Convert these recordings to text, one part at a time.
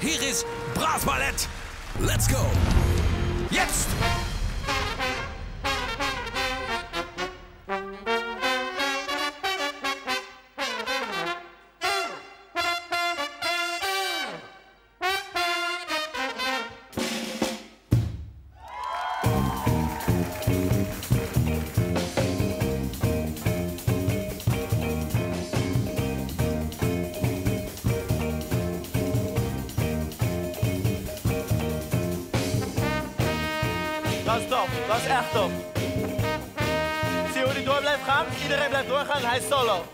Hier ist Blasballett. Let's go. Jetzt! Dat is top, dat is echt top. Zie hoe die door blijft gaan? Iedereen blijft doorgaan, hij is solo.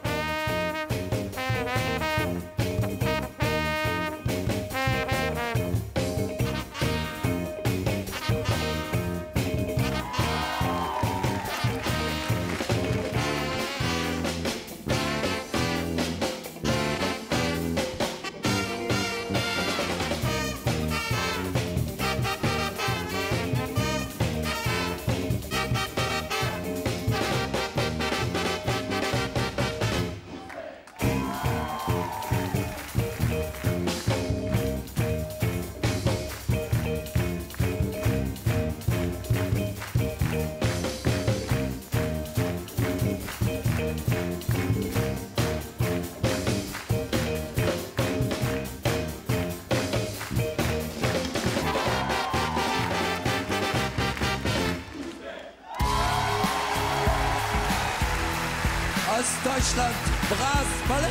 Ostdeutschland, Bras Ballett.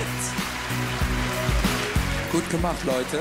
Gut gemacht, Leute.